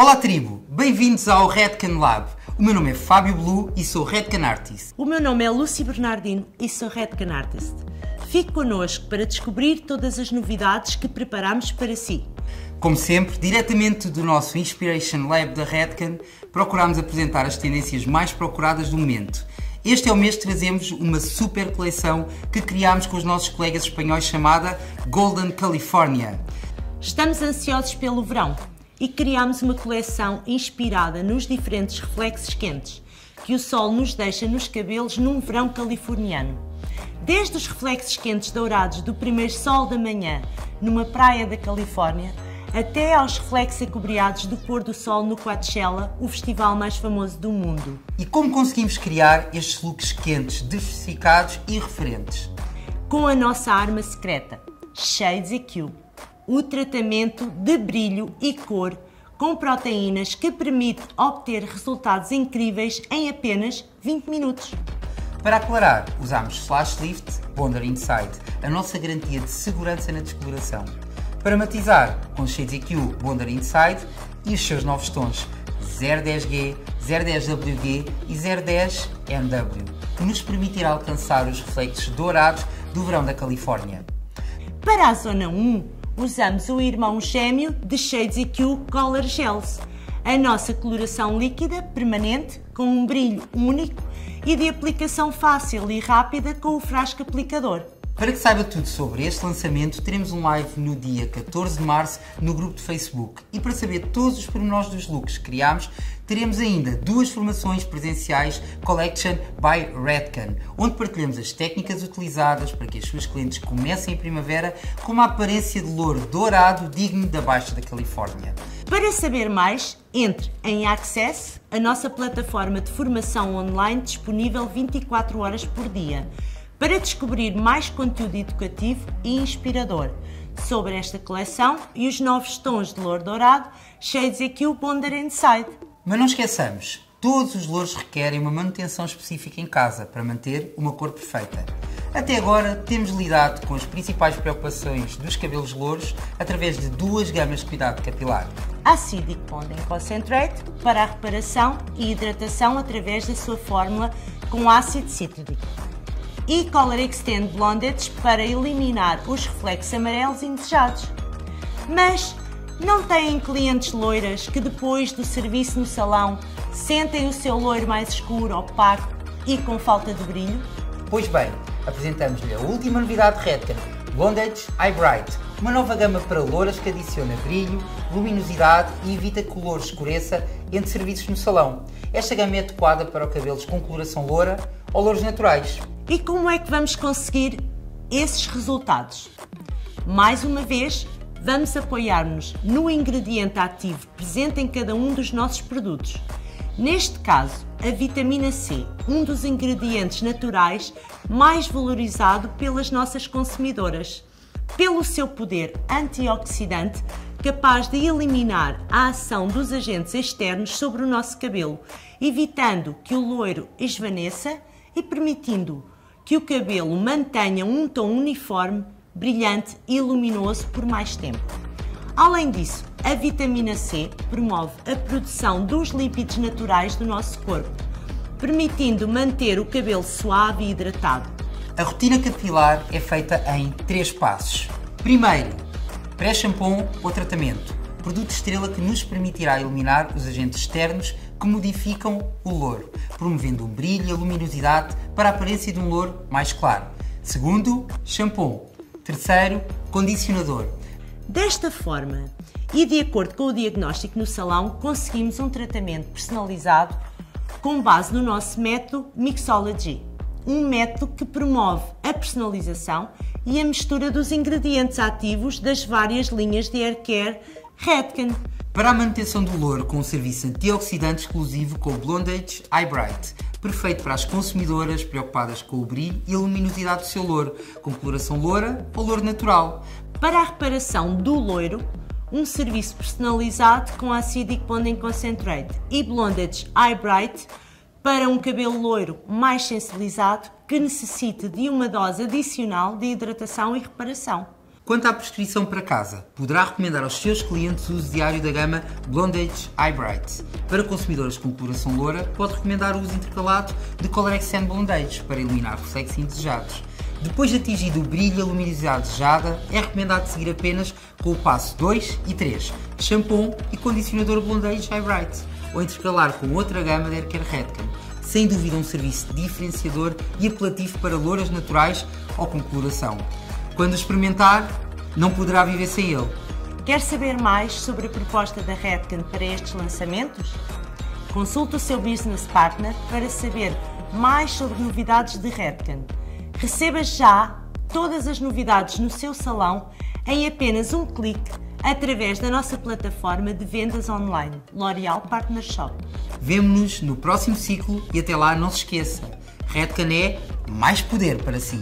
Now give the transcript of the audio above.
Olá tribo, bem-vindos ao Redcan Lab. O meu nome é Fábio Blue e sou Redcan Artist. O meu nome é Lucy Bernardino e sou Redcan Artist. Fique connosco para descobrir todas as novidades que preparamos para si. Como sempre, diretamente do nosso Inspiration Lab da Redcan, procuramos apresentar as tendências mais procuradas do momento. Este é o mês que trazemos uma super coleção que criámos com os nossos colegas espanhóis chamada Golden California. Estamos ansiosos pelo verão e criámos uma coleção inspirada nos diferentes reflexos quentes que o sol nos deixa nos cabelos num verão californiano. Desde os reflexos quentes dourados do primeiro sol da manhã numa praia da Califórnia, até aos reflexos acobreados do pôr do sol no Coachella, o festival mais famoso do mundo. E como conseguimos criar estes looks quentes, diversificados e referentes? Com a nossa arma secreta, Shades EQ o tratamento de brilho e cor com proteínas que permite obter resultados incríveis em apenas 20 minutos. Para aclarar, usamos Flash Lift Bonder Inside, a nossa garantia de segurança na descoloração. Para matizar, com Shades EQ Bonder Inside e os seus novos tons 010G, 010WG e 010NW, que nos permitirá alcançar os reflexos dourados do verão da Califórnia. Para a zona 1, usamos o irmão gêmeo de Shades EQ Color Gels, a nossa coloração líquida permanente com um brilho único e de aplicação fácil e rápida com o frasco aplicador. Para que saiba tudo sobre este lançamento, teremos um live no dia 14 de março no grupo de Facebook. E para saber todos os pormenores dos looks que criámos, teremos ainda duas formações presenciais Collection by Redcan, onde partilhamos as técnicas utilizadas para que as suas clientes comecem a primavera com uma aparência de louro dourado digno da Baixa da Califórnia. Para saber mais, entre em Access, a nossa plataforma de formação online disponível 24 horas por dia para descobrir mais conteúdo educativo e inspirador sobre esta coleção e os novos tons de louro dourado Shades EQ Bonder Inside. Mas não esqueçamos, todos os louros requerem uma manutenção específica em casa para manter uma cor perfeita. Até agora temos lidado com as principais preocupações dos cabelos louros através de duas gamas de cuidado capilar. Acidic Bonding Concentrate para a reparação e hidratação através da sua fórmula com ácido cítrico e Color Extend Blondage para eliminar os reflexos amarelos indesejados. Mas não têm clientes loiras que depois do serviço no salão sentem o seu loiro mais escuro, opaco e com falta de brilho? Pois bem, apresentamos-lhe a última novidade Redken, Blondage Eye Bright, uma nova gama para louras que adiciona brilho, luminosidade e evita que o louro escureça entre serviços no salão. Esta gama é adequada para cabelos com coloração loura ou louros naturais. E como é que vamos conseguir esses resultados? Mais uma vez, vamos apoiar-nos no ingrediente ativo presente em cada um dos nossos produtos. Neste caso, a vitamina C, um dos ingredientes naturais mais valorizado pelas nossas consumidoras, pelo seu poder antioxidante capaz de eliminar a ação dos agentes externos sobre o nosso cabelo, evitando que o loiro esvaneça e permitindo que o cabelo mantenha um tom uniforme, brilhante e luminoso por mais tempo. Além disso, a vitamina C promove a produção dos lípidos naturais do nosso corpo, permitindo manter o cabelo suave e hidratado. A rotina capilar é feita em três passos. Primeiro, pré-shampoo ou tratamento. Produto estrela que nos permitirá eliminar os agentes externos que modificam o louro, promovendo o brilho e a luminosidade para a aparência de um louro mais claro. Segundo, shampoo. Terceiro, condicionador. Desta forma, e de acordo com o diagnóstico no salão, conseguimos um tratamento personalizado com base no nosso método Mixology, um método que promove a personalização e a mistura dos ingredientes ativos das várias linhas de Air Care Redken para a manutenção do louro com um serviço antioxidante exclusivo com o Blondage Eye Bright, perfeito para as consumidoras preocupadas com o brilho e a luminosidade do seu louro, com coloração loura ou louro natural. Para a reparação do loiro, um serviço personalizado com Acidic Bonding Concentrate e Blondage Eye Bright para um cabelo loiro mais sensibilizado que necessite de uma dose adicional de hidratação e reparação. Quanto à prescrição para casa, poderá recomendar aos seus clientes o uso diário da gama Blondage Eye Bright. Para consumidoras com coloração loura, pode recomendar o uso intercalado de Color Accent Blondage para eliminar reflexos indesejados. Depois de atingido o brilho e a luminosidade desejada, é recomendado seguir apenas com o passo 2 e 3, shampoo e condicionador Blondage Eye Bright, ou intercalar com outra gama de Haircare Redken. Sem dúvida um serviço diferenciador e apelativo para louras naturais ou com coloração. Quando experimentar, não poderá viver sem ele. Quer saber mais sobre a proposta da Redken para estes lançamentos? Consulte o seu business partner para saber mais sobre novidades de Redken. Receba já todas as novidades no seu salão em apenas um clique através da nossa plataforma de vendas online L'Oréal Partner Shop. Vemo-nos no próximo ciclo e até lá não se esqueça, Redken é mais poder para si.